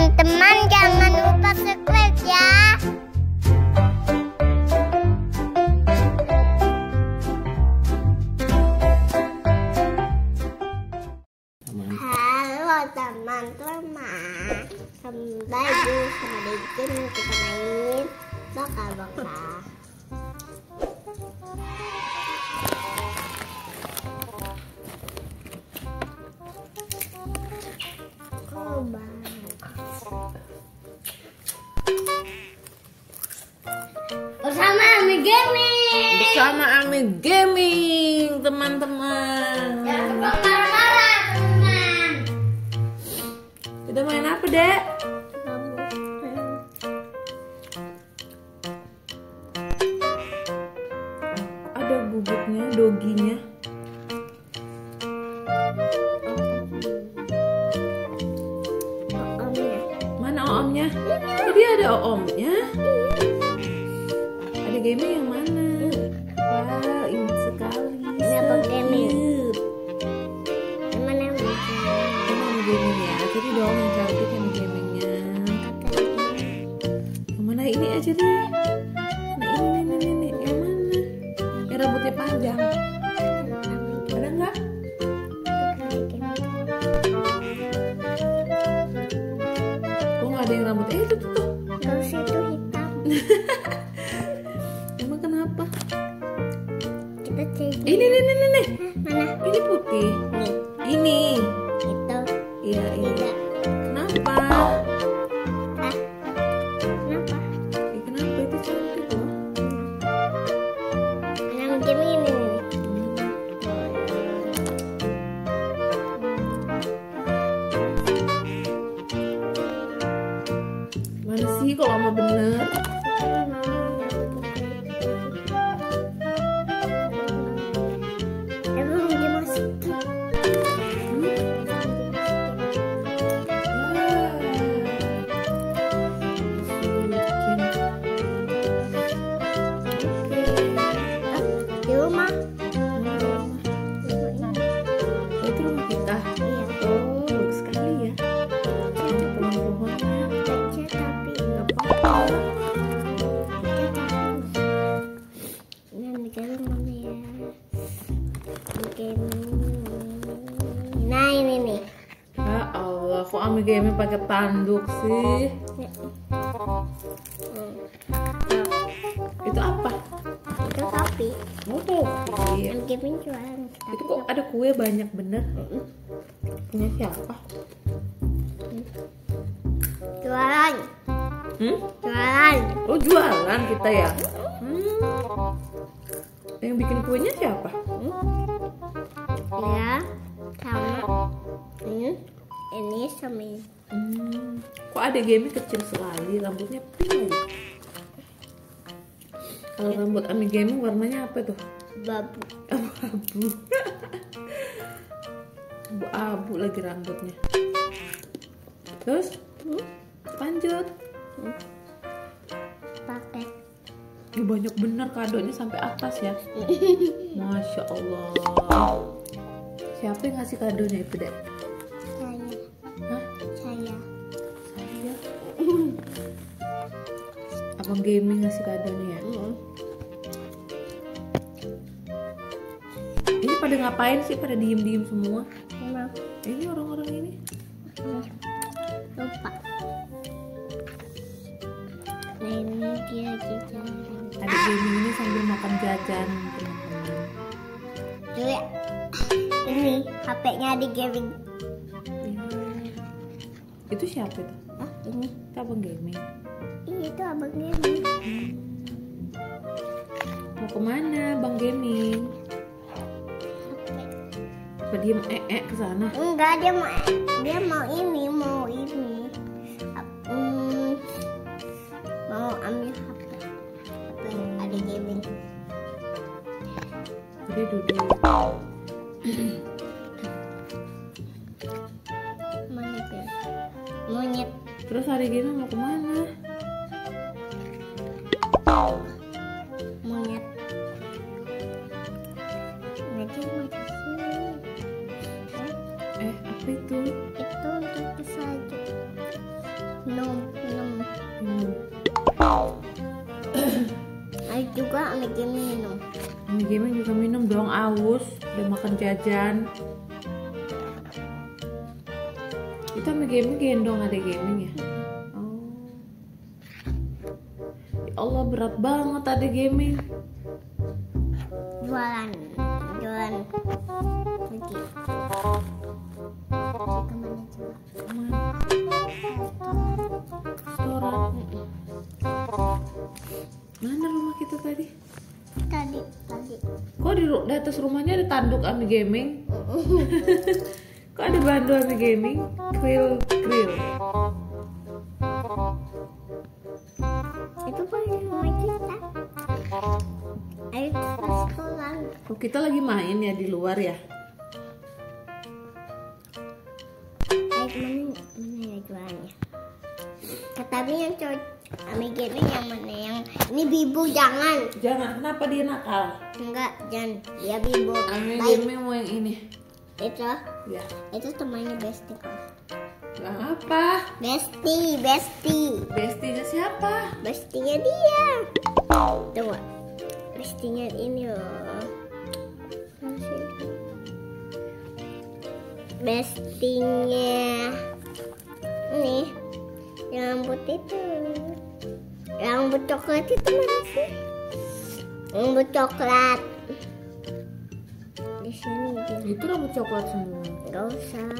teman-teman jangan lupa subscribe ya. Halo teman-teman, kembali sama Dejin kita main bakal-bakal. Bubuknya doginya mana omnya tadi ada omnya ada gaming yang mana? Wow ingat sekali. Ini apa gaming? Cute. Teman yang Ini Ami gaming ya? Jadi dong yang cantik yang gamingnya. Yang mana? Ini aja deh Cek ini ini ini ini. Mana? ini putih. Nih, ini. Itu. Iya ini tidak. kenapa? Ah, kenapa? Ih, kenapa? Itu cantik loh. Yang game ini? Nih. mana sih kalau mau bener itu rumah kita Iya. oh bagus sekali ya ada pohon-pohonnya Kecil tapi nggak apa-apa Yang game mana ya? Game. Nah ini nih. ya Allah kok Ami Gaming pakai tanduk sih Hmm. itu apa Sapi. oh iya Yang game jualan. itu kok ada kue banyak bener punya siapa Jualan. hmm? Jualan. oh jualan kita ya hmm. yang bikin kuenya siapa Ya. Sama. Ini. Ini sama ini. Hmm. Kok ada game kecil sekali, rambutnya pink. Kalau rambut Ami Gaming warnanya apa tuh? Babu. Abu-abu. Abu-abu lagi rambutnya. Terus Hmm? lanjut. Pakai. Ih, banyak bener kadonya sampai atas ya. Masya Allah. Siapa yang ngasih kadonya itu dek? Saya. Hah? Saya. Saya. Abang Gaming ngasih kadonya ya? Hmm. Pada ngapain sih? Pada diem-diem semua? Emang. Ini orang-orang ini. Hmm. Lupa. Nah ini dia jajan. Ada gaming ini sambil makan jajan teman-teman. Juga. Ini HP-nya di gaming. Ya. Itu siapa itu? Ah, ini. Itu abang gaming. Iya itu abang gaming. Mau ke mana bang gaming? Apa diem eh eh ke sana? Enggak, dia mau dia mau ini, mau ini. Hmm, mau ambil HP. HP ada gaming. Jadi duduk. Monyet ya. Monyet. Terus hari gini mau ke mana? Monyet. Nanti mau apa itu? itu untuk ke salju. minum minum Minum. Ayo juga Gaming minum Ami Gaming juga minum dong aus, udah makan jajan. Itu Ami Gaming gendong ada gaming ya? Oh. Ya Allah berat banget ada gaming. jualan jualan lagi Ke mana? Restoran. Mana rumah kita tadi? tadi tadi Kok di, di atas rumahnya ada tanduk Ami Gaming? Kok ada bandu Ami Gaming? Grill, grill. itu paling rumah kita ayo kita sekolah Oh, kita lagi main ya di luar ya? Ke mana mana ya jualannya tapi yang cowok Ami Gaming yang mana? Yang ini bibu jangan. Jangan, kenapa dia nakal? enggak jangan. Dia bibu. Ami Gaming mau yang ini. itu? Ya. itu temannya Besti. Kok apa? Besti Besti. Bestinya siapa? Bestinya dia. Tunggu. Bestinya ini loh Bestinya Ini Yang rambut itu Yang rambut coklat itu mana sih? Rambut coklat Di sini Itu rambut coklat semua. Gak usah.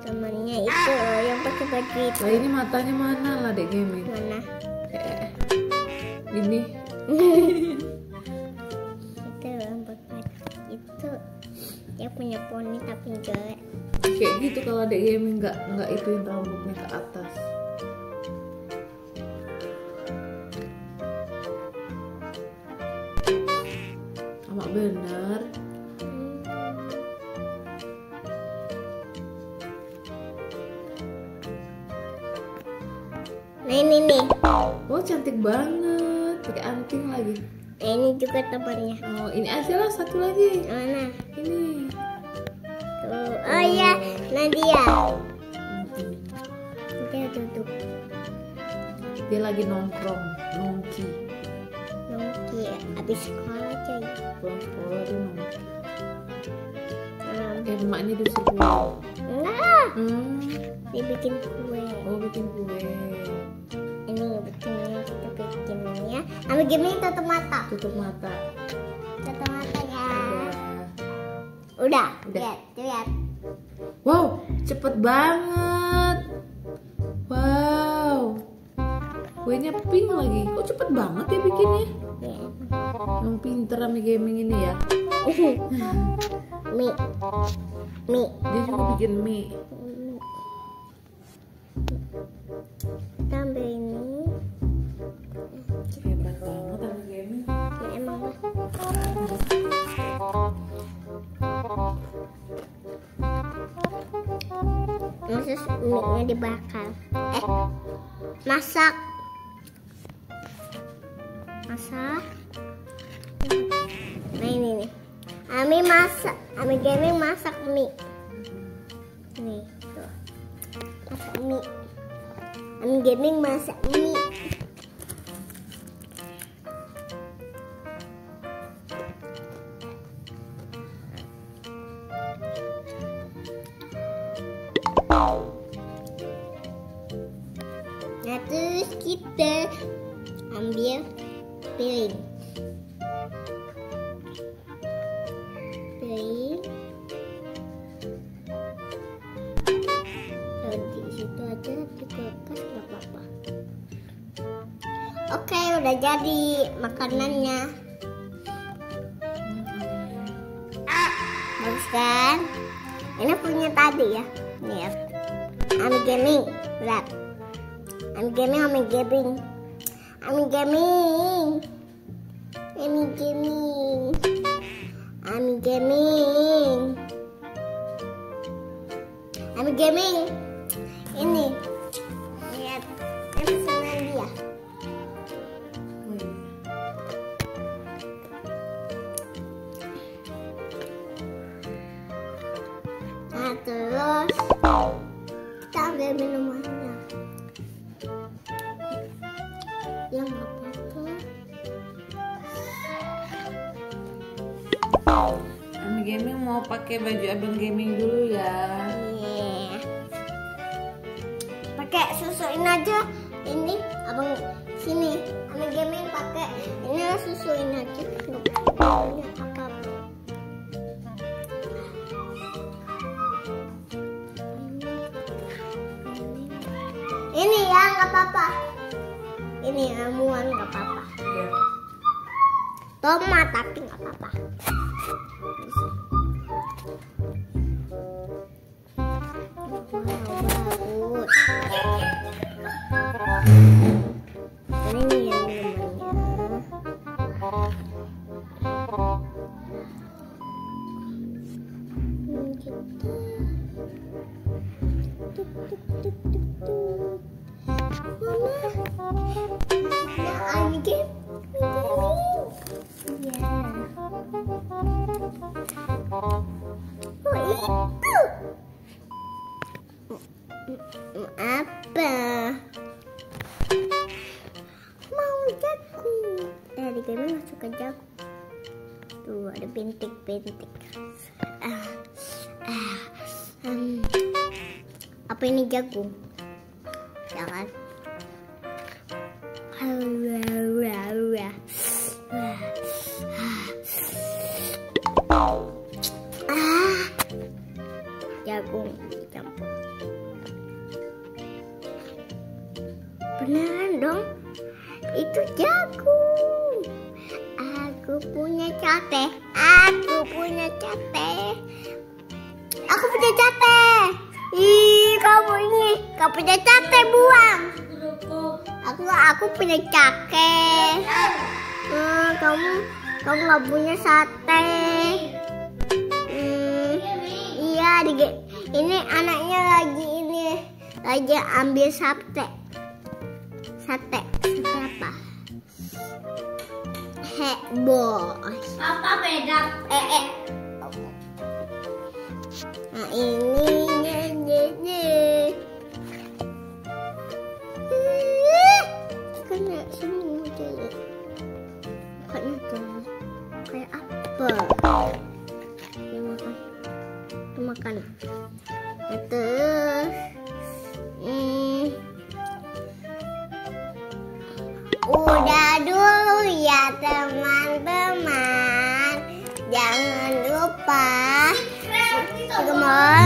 Temannya itu yang pakai baju itu Lah ini matanya mana lah dek gaming? Mana? Eh, eh. Ini. dia punya poni tapi jelek Kayak gitu kalau dek gaming nggak nggak ituin rambutnya ke atas. Sama bener. nah ini nih Oh cantik banget. Pakai anting lagi. nah ini juga temannya Oh ini aja lah satu lagi. mana Ini. Oh iya Nadia dia duduk Dia lagi nongkrong, nongki. nongki abis sekolah coy Pulang sekolah dia nongki. um, Eh emaknya disuruh pulang. enggak Hmm. dia bikin kue Oh bikin kue. ini bikinnya kita bikinnya ambil gini tutup mata Tutup mata. tutup mata ya Udah. udah lihat lihat Wow, cepet banget. Wow. Kuenya pink lagi. Kok cepet banget ya bikinnya? Emang pinter sama gaming ini ya. mie mie Dia juga bikin mie. ambil ini Terus mie-nya dibakar. Eh masak. Masak. Nah ini nih. Ami masak. Ami gaming masak mie. Nih tuh. Masak mie. Ami gaming masak mie Nah terus kita ambil piring. Piring. Situ aja di. Oke udah jadi makanannya. Bagus kan? Ini punya tadi ya. Nih ya. Ami gaming. Lihat. Ami gaming, Ami gaming. Ami gaming. Ami gaming. Ami gaming. Ami gaming. Ami gaming mau pakai baju abang gaming dulu ya. Iya. pakai susuin aja. Ini abang sini ame gaming pakai. Ini susuin aja. Ini ya nggak apa-apa. Ini ramuan nggak apa-apa tomat tapi nggak apa-apa Wow. Ini yang tuk. Mama. Ini Apa? Mau jagung. Di kami nggak suka jagung. Tuh, ada bintik-bintik. Ah, ah, hmm. Apa ini jagung? Beneran dong, itu jagung. Aku punya cate, aku punya cate. Aku punya cate. Ih, kamu ini, kamu punya cate buang. Aku aku punya cake. Hmm, kamu kamu nggak punya sate. Hmm, iya, di, ini anaknya lagi ini lagi ambil sate. Sate, sate apa? Heboh. Apa beda? Eh, eh. Nah ini nye, nye, nye. Ih, Kena semua jadi. Kayaknya tuh kayak apa? Dia makan. Dia makan. Terus. Udah dulu ya teman-teman. Jangan lupa. Gemol